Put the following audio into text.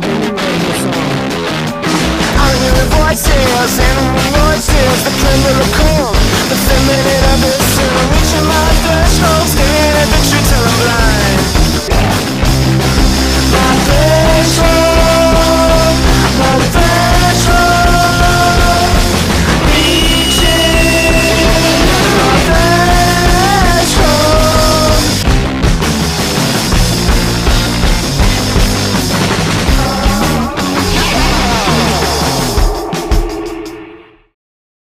voices in the